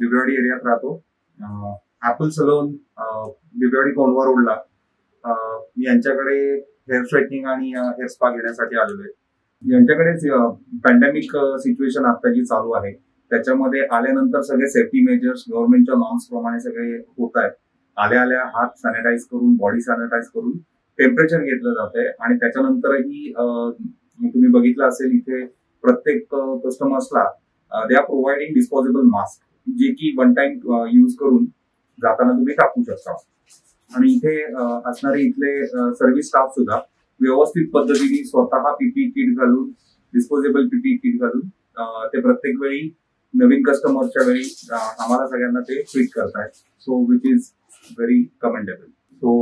बिबेवाडी एरियात राहतो. Apple salon Bibwewadi Kondhwa रोडला मी यांच्याकडे हेअर स्ट्रेटनिंग आणि हेअर स्पा घेण्यासाठी आलेलो आहे. यांच्याकडेच पॅन्डेमिक सिच्युएशन आता जी चालू आहे त्याच्यामध्ये आल्यानंतर सगळे सेफ्टी मेजर्स गव्हर्नमेंटच्या नॉर्म्स प्रमाणे सगळे होत आहेत. आल्या आल्या हात सॅनिटाईज करून बॉडी सॅनिटाईज करून टेम्परेचर घेतलं जातंय आणि त्याच्यानंतरही तुम्ही बघितलं असेल इथे प्रत्येक कस्टमर्सला they are providing disposable mask जे की वन टाइम यूज करून जाताना तुम्ही टाकू शकता. आणि इथे असणारे इथले सर्व्हिस स्टाफ सुद्धा व्यवस्थित पद्धतीने स्वतः पीपी किट घालून डिस्पोजेबल पीपी किट घालून ते प्रत्येक वेळी नवीन कस्टमरच्या वेळी आम्हाला सगळ्यांना ते ट्रीट करतायत. So which is very commendable so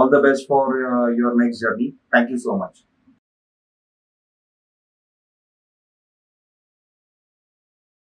all the best for your next journey thank you so much